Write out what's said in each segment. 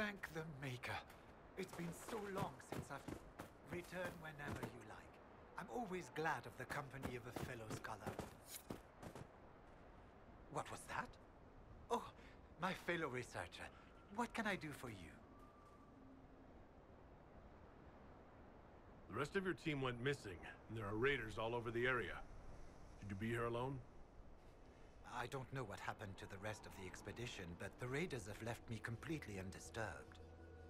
Thank the Maker. It's been so long since I've... Return whenever you like. I'm always glad of the company of a fellow scholar. What was that? Oh, my fellow researcher. What can I do for you? The rest of your team went missing, and there are raiders all over the area. Should you be here alone? I don't know what happened to the rest of the expedition, but the raiders have left me completely undisturbed.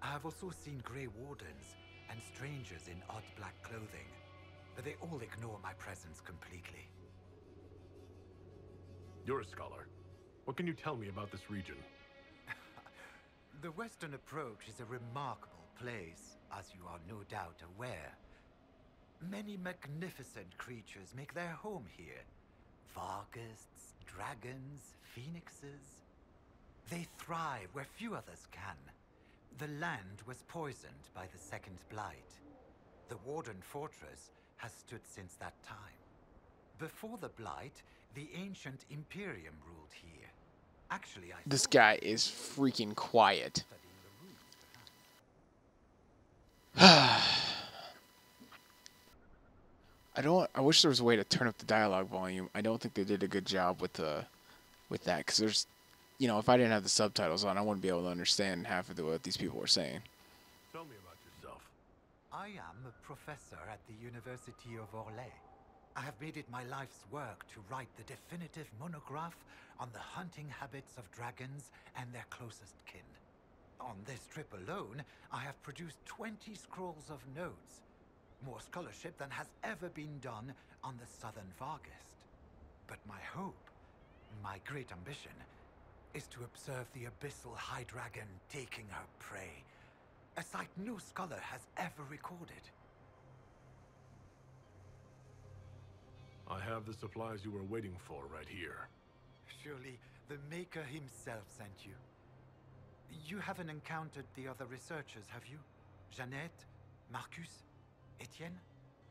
I have also seen Grey Wardens and strangers in odd black clothing, but they all ignore my presence completely. You're a scholar. What can you tell me about this region? the Western Approach is a remarkable place, as you are no doubt aware. Many magnificent creatures make their home here. Varghests, dragons, phoenixes. They thrive where few others can. The land was poisoned by the Second Blight. The Warden Fortress has stood since that time. Before the Blight, the ancient Imperium ruled here. Actually, I This guy is freaking quiet. I don't. I wish there was a way to turn up the dialogue volume. I don't think they did a good job with the, with that. Cause there's, you know, if I didn't have the subtitles on, I wouldn't be able to understand half of the, what these people were saying. Tell me about yourself. I am a professor at the University of Orlais. I have made it my life's work to write the definitive monograph on the hunting habits of dragons and their closest kin. On this trip alone, I have produced 20 scrolls of notes, more scholarship than has ever been done on the southern Varghest. But my hope, my great ambition, is to observe the abyssal high dragon taking her prey, a sight no scholar has ever recorded. I have the supplies you were waiting for right here. Surely the Maker himself sent you. You haven't encountered the other researchers, have you? Jeannette? Marcus? Etienne?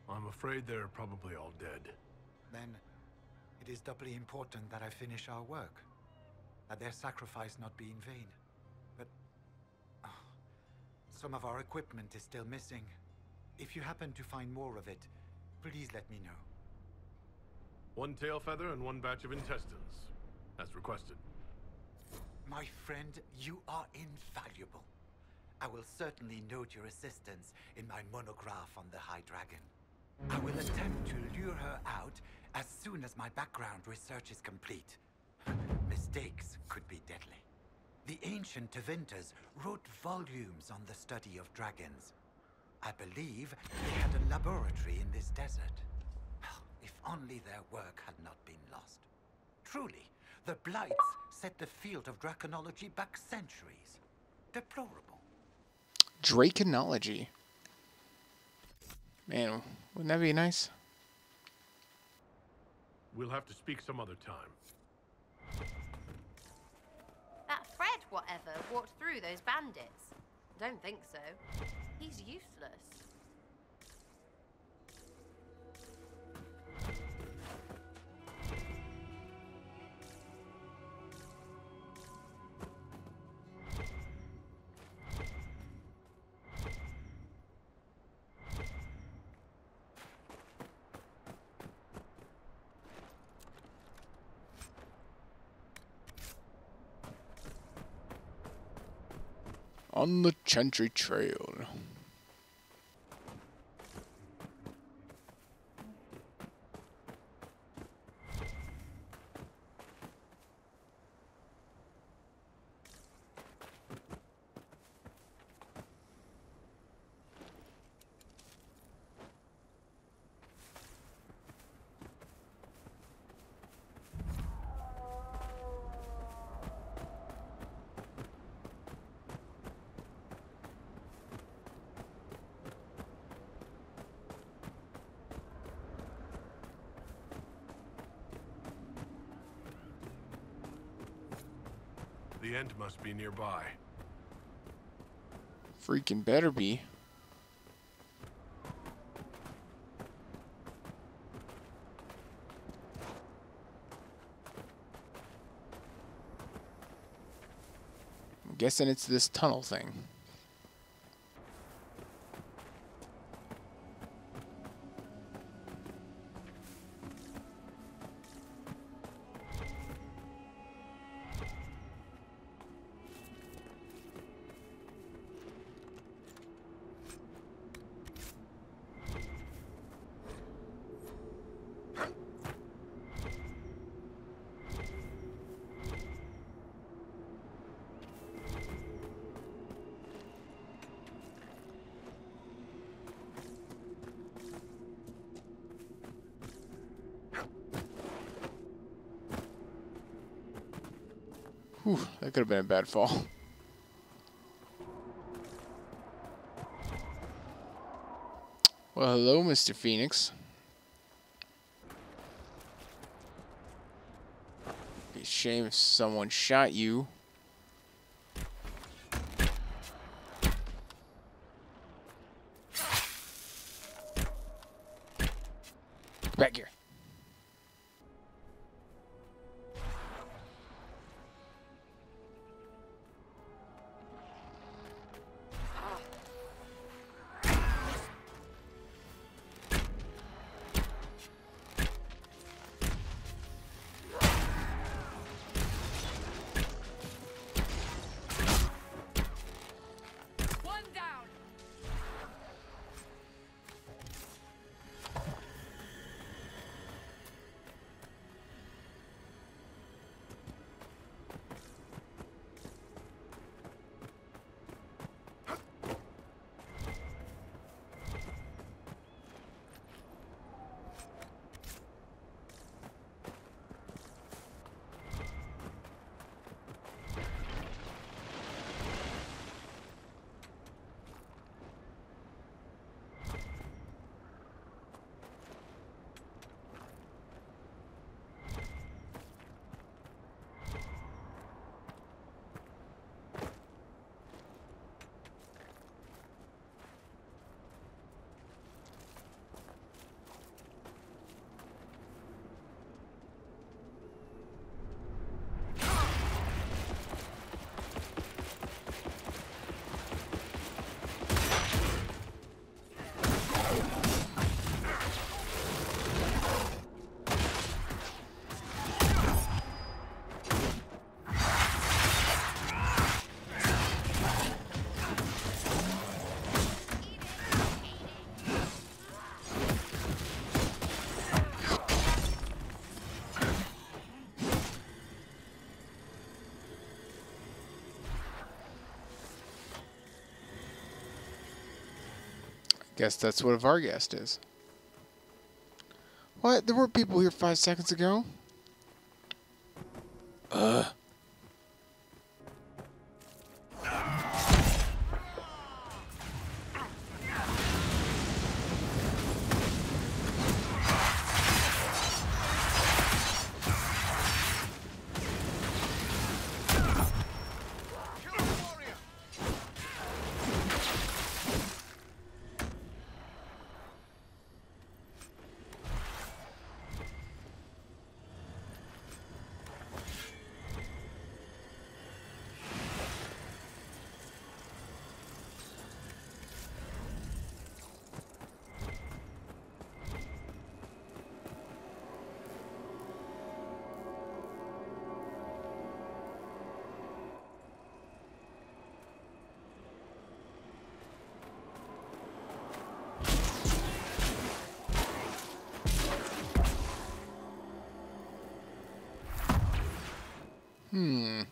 I'm afraid they're probably all dead. Then it is doubly important that I finish our work. That their sacrifice not be in vain. But... ah, some of our equipment is still missing. If you happen to find more of it, please let me know. One tail feather and one batch of intestines. As requested. My friend, you are invaluable. I will certainly note your assistance in my monograph on the High Dragon. I will attempt to lure her out as soon as my background research is complete. Mistakes could be deadly. The ancient Tevinters wrote volumes on the study of dragons. I believe they had a laboratory in this desert. If only their work had not been lost. Truly, the Blights set the field of draconology back centuries. Deplorable. Draconology. Man, wouldn't that be nice? We'll have to speak some other time. That Fred whatever walked through those bandits. Don't think so. He's useless. On the Chantry Trail. The end must be nearby. Freaking better be. I'm guessing it's this tunnel thing. Whew, that could have been a bad fall. Well, hello, Mr. Phoenix. Be a shame if someone shot you. Guess that's what a Varghest is. What? There were people here five seconds ago. Ugh. Hmm.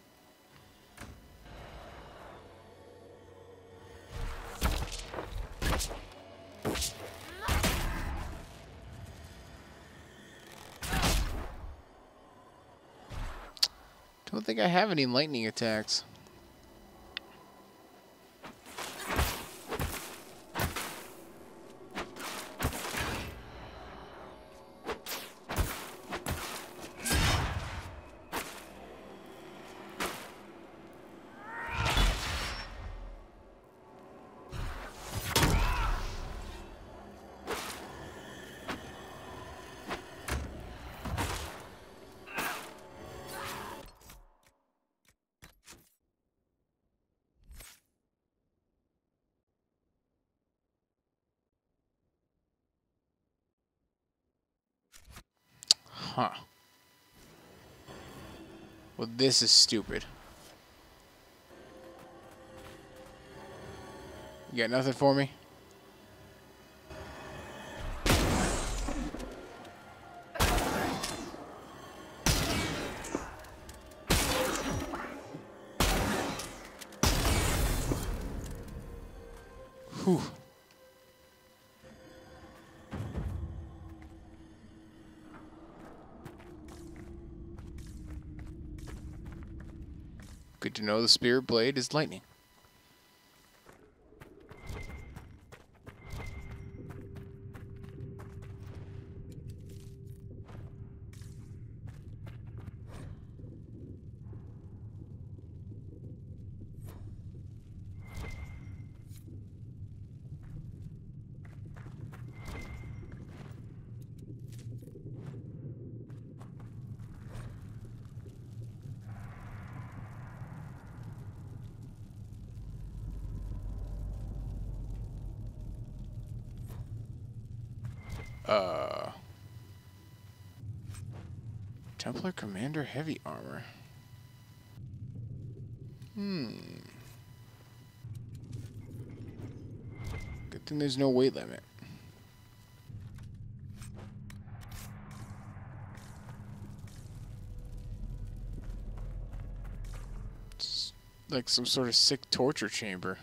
Don't think I have any lightning attacks. Huh. Well, this is stupid. You got nothing for me? To know the spear blade is lightning. Uh. Templar Commander Heavy Armor. Hmm. Good thing there's no weight limit. It's like some sort of sick torture chamber.